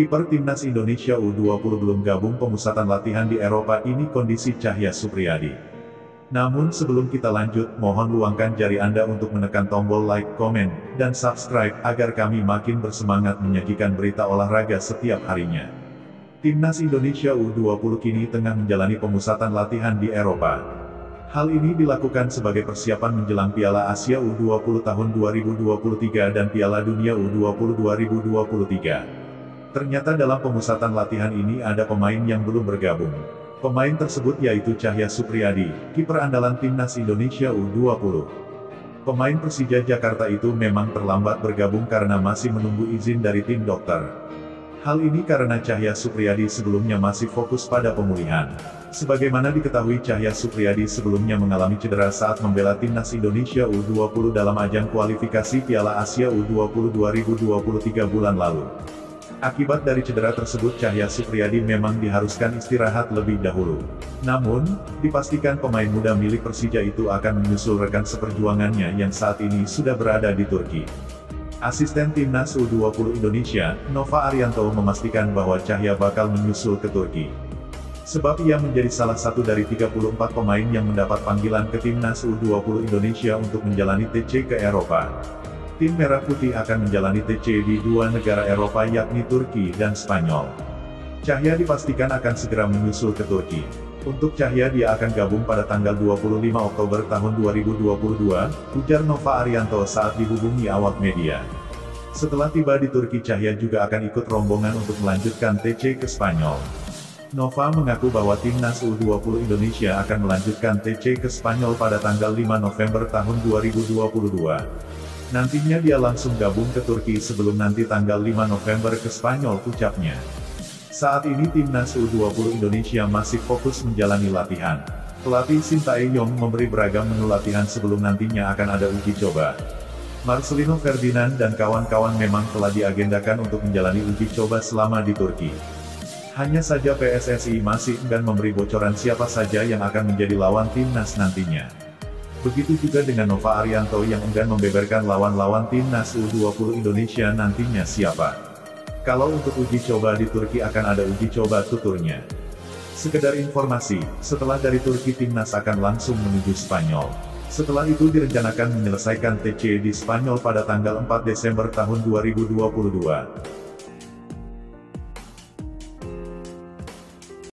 Kiper Timnas Indonesia U20 belum gabung pemusatan latihan di Eropa ini kondisi Cahya Supriyadi. Namun sebelum kita lanjut, mohon luangkan jari Anda untuk menekan tombol like, komen, dan subscribe agar kami makin bersemangat menyajikan berita olahraga setiap harinya. Timnas Indonesia U20 kini tengah menjalani pemusatan latihan di Eropa. Hal ini dilakukan sebagai persiapan menjelang Piala Asia U20 tahun 2023 dan Piala Dunia U20 2023. Ternyata dalam pemusatan latihan ini ada pemain yang belum bergabung. Pemain tersebut yaitu Cahya Supriyadi, kiper andalan timnas Indonesia U20. Pemain Persija Jakarta itu memang terlambat bergabung karena masih menunggu izin dari tim dokter. Hal ini karena Cahya Supriyadi sebelumnya masih fokus pada pemulihan. Sebagaimana diketahui Cahya Supriyadi sebelumnya mengalami cedera saat membela timnas Indonesia U20 dalam ajang kualifikasi Piala Asia U20 2023 bulan lalu. Akibat dari cedera tersebut Cahya Supriyadi memang diharuskan istirahat lebih dahulu. Namun, dipastikan pemain muda milik Persija itu akan menyusul rekan seperjuangannya yang saat ini sudah berada di Turki. Asisten Timnas U20 Indonesia, Nova Arianto memastikan bahwa Cahya bakal menyusul ke Turki. Sebab ia menjadi salah satu dari 34 pemain yang mendapat panggilan ke Timnas U20 Indonesia untuk menjalani TC ke Eropa. Tim Merah Putih akan menjalani TC di dua negara Eropa yakni Turki dan Spanyol. Cahya dipastikan akan segera menyusul ke Turki. Untuk Cahya dia akan gabung pada tanggal 25 Oktober tahun 2022, ujar Nova Arianto saat dihubungi awak media. Setelah tiba di Turki Cahya juga akan ikut rombongan untuk melanjutkan TC ke Spanyol. Nova mengaku bahwa timnas U20 Indonesia akan melanjutkan TC ke Spanyol pada tanggal 5 November tahun 2022. Nantinya dia langsung gabung ke Turki sebelum nanti tanggal 5 November ke Spanyol ucapnya. Saat ini timnas U20 Indonesia masih fokus menjalani latihan. Pelatih Sintayong memberi beragam menu latihan sebelum nantinya akan ada uji coba. Marcelino Ferdinand dan kawan-kawan memang telah diagendakan untuk menjalani uji coba selama di Turki. Hanya saja PSSI masih enggan memberi bocoran siapa saja yang akan menjadi lawan timnas nantinya. Begitu juga dengan Nova Arianto yang enggan membeberkan lawan-lawan timnas U20 Indonesia nantinya siapa. Kalau untuk uji coba di Turki akan ada uji coba tuturnya. Sekedar informasi, setelah dari Turki timnas akan langsung menuju Spanyol. Setelah itu direncanakan menyelesaikan TC di Spanyol pada tanggal 4 Desember tahun 2022.